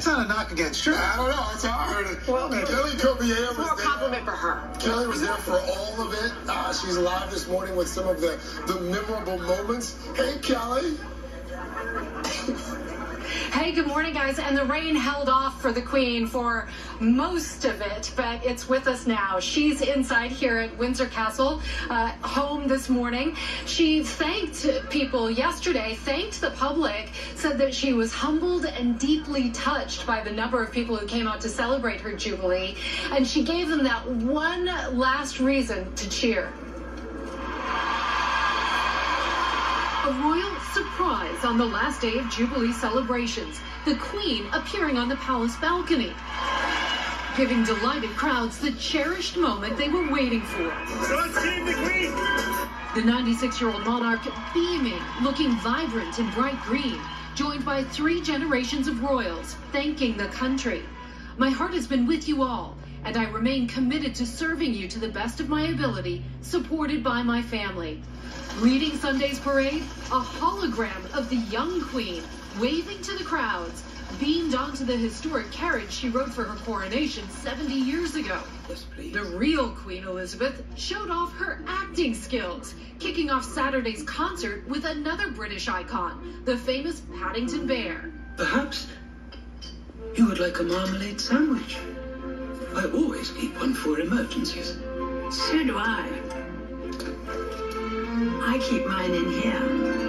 That's not a knock against her. I don't know. That's how I heard it. Well, Kelly Cobiella was More there. compliment for her. Kelly was there for all of it. Uh, she's live this morning with some of the, the memorable moments. Hey, Kelly. Hey, good morning, guys. And the rain held off for the Queen for most of it, but it's with us now. She's inside here at Windsor Castle, uh, home this morning. She thanked people yesterday, thanked the public, said that she was humbled and deeply touched by the number of people who came out to celebrate her Jubilee. And she gave them that one last reason to cheer. A royal on the last day of Jubilee celebrations. The Queen appearing on the palace balcony, giving delighted crowds the cherished moment they were waiting for. The 96 year old monarch beaming, looking vibrant in bright green, joined by three generations of royals thanking the country. My heart has been with you all, and I remain committed to serving you to the best of my ability, supported by my family. Leading Sunday's parade, a hologram of the young queen waving to the crowds, beamed onto the historic carriage she rode for her coronation 70 years ago. Yes, please. The real Queen Elizabeth showed off her acting skills, kicking off Saturday's concert with another British icon, the famous Paddington Bear. Perhaps you would like a marmalade sandwich. I always keep one for emergencies. So do I. I keep mine in here.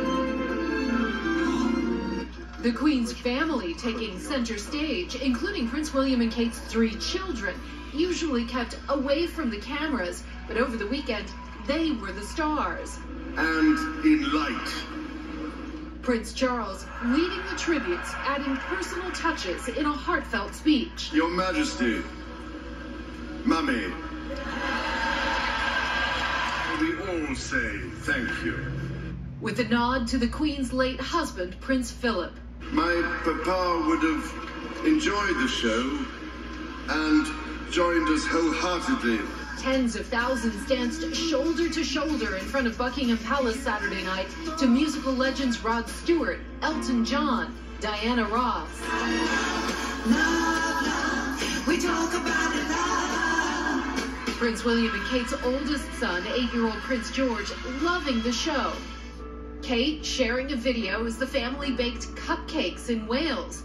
The Queen's family taking center stage, including Prince William and Kate's three children, usually kept away from the cameras, but over the weekend, they were the stars. And in light. Prince Charles leading the tributes, adding personal touches in a heartfelt speech. Your Majesty. Mummy. We all say thank you. With a nod to the Queen's late husband, Prince Philip. My papa would have enjoyed the show and joined us wholeheartedly. Tens of thousands danced shoulder to shoulder in front of Buckingham Palace Saturday night to musical legends Rod Stewart, Elton John, Diana Ross. We talk about it Prince William and Kate's oldest son, eight year old Prince George, loving the show. Kate sharing a video as the family baked cupcakes in Wales.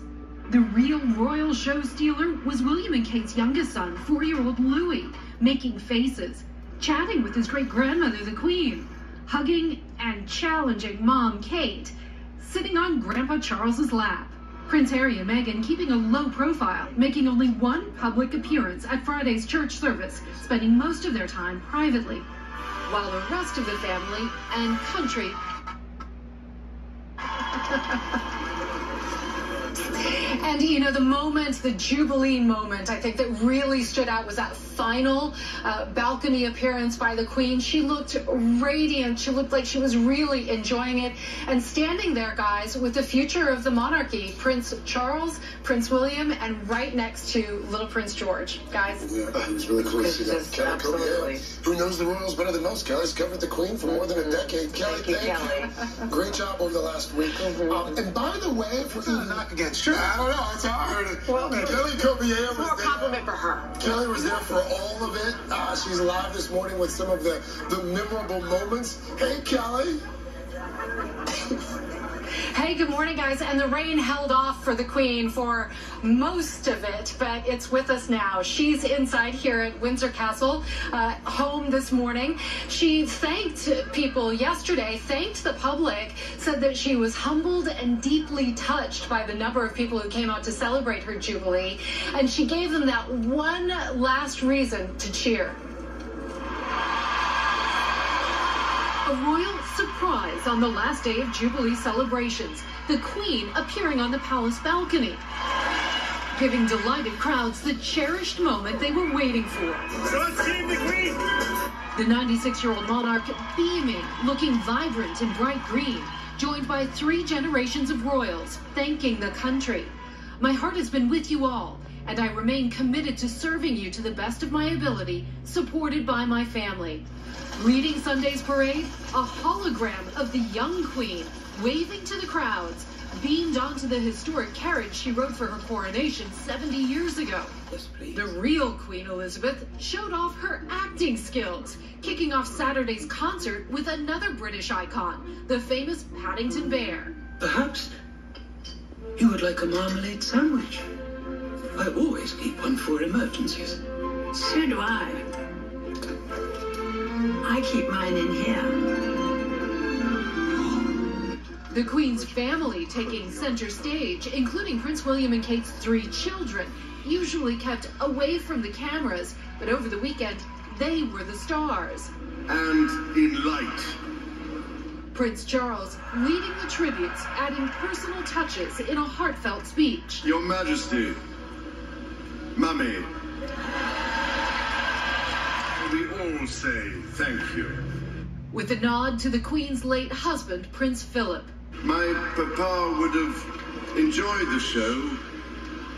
The real royal show stealer was William and Kate's youngest son, four year old Louis, making faces, chatting with his great grandmother, the Queen, hugging and challenging mom, Kate, sitting on Grandpa Charles's lap. Prince Harry and Meghan keeping a low profile, making only one public appearance at Friday's church service, spending most of their time privately, while the rest of the family and country And you know, the moment, the Jubilee moment, I think that really stood out was that final uh, balcony appearance by the Queen. She looked radiant. She looked like she was really enjoying it. And standing there, guys, with the future of the monarchy, Prince Charles, Prince William, and right next to little Prince George. Guys, Yeah, it was really cool to see that. Yes, Kelly absolutely. Cobiella, who knows the royals better than most? Kelly's covered the Queen for more than a decade. Kelly, Thank you, Kelly. Great job over the last week. Um, and by the way, if That's not a knock against her. I don't know. That's how I heard it. Well, Kelly Cobiella was More there. compliment for her. Kelly was there for all of it. Uh, she's live this morning with some of the, the memorable moments. Hey, Kelly. Hey, good morning, guys. And the rain held off for the Queen for most of it, but it's with us now. She's inside here at Windsor Castle, uh, home this morning. She thanked people yesterday, thanked the public, said that she was humbled and deeply touched by the number of people who came out to celebrate her Jubilee. And she gave them that one last reason to cheer. A royal surprise on the last day of Jubilee celebrations. The Queen appearing on the palace balcony, giving delighted crowds the cherished moment they were waiting for. The 96 year old monarch beaming, looking vibrant in bright green, joined by three generations of royals thanking the country. My heart has been with you all, and I remain committed to serving you to the best of my ability, supported by my family. Leading Sunday's parade, a hologram of the young queen waving to the crowds, beamed onto the historic carriage she rode for her coronation 70 years ago. Yes, please. The real Queen Elizabeth showed off her acting skills, kicking off Saturday's concert with another British icon, the famous Paddington Bear. Perhaps you would like a marmalade sandwich. I always keep one for emergencies. So do I. I keep mine in here. The Queen's family taking center stage, including Prince William and Kate's three children, usually kept away from the cameras, but over the weekend, they were the stars. And in light. Prince Charles leading the tributes, adding personal touches in a heartfelt speech. Your Majesty, Mummy, we all say thank you. With a nod to the Queen's late husband, Prince Philip. My papa would have enjoyed the show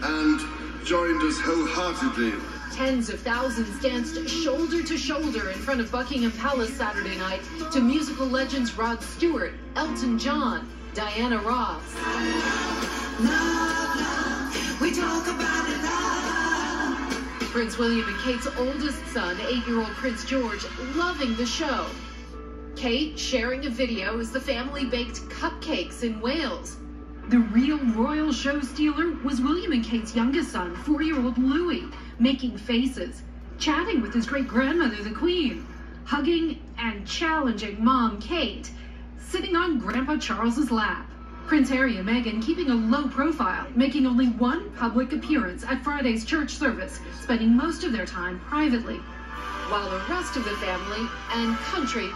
and joined us wholeheartedly. Tens of thousands danced shoulder to shoulder in front of Buckingham Palace Saturday night to musical legends Rod Stewart, Elton John, Diana Ross. We talk about it love. Prince William and Kate's oldest son, eight year old Prince George, loving the show. Kate sharing a video as the family baked cupcakes in Wales. The real royal show stealer was William and Kate's youngest son, four year old Louis, making faces, chatting with his great grandmother, the Queen, hugging and challenging Mom Kate, sitting on Grandpa Charles's lap. Prince Harry and Meghan keeping a low profile, making only one public appearance at Friday's church service, spending most of their time privately, while the rest of the family and country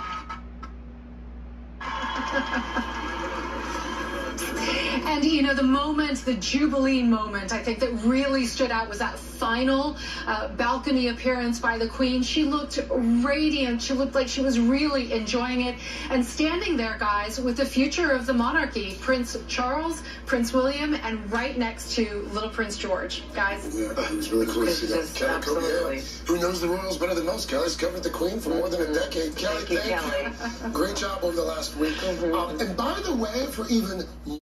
And you know, the moment, the Jubilee moment, I think that really stood out was that final uh, balcony appearance by the Queen. She looked radiant. She looked like she was really enjoying it. And standing there, guys, with the future of the monarchy, Prince Charles, Prince William, and right next to little Prince George. Guys, Yeah, it was really cool to see that. Yes, Kelly, Kobe, absolutely. yeah. Who knows the royals better than most? Kelly's covered the Queen for more than a decade. Kelly, Thank you, thank you. Kelly. Great job over the last week. Um, and by the way, for even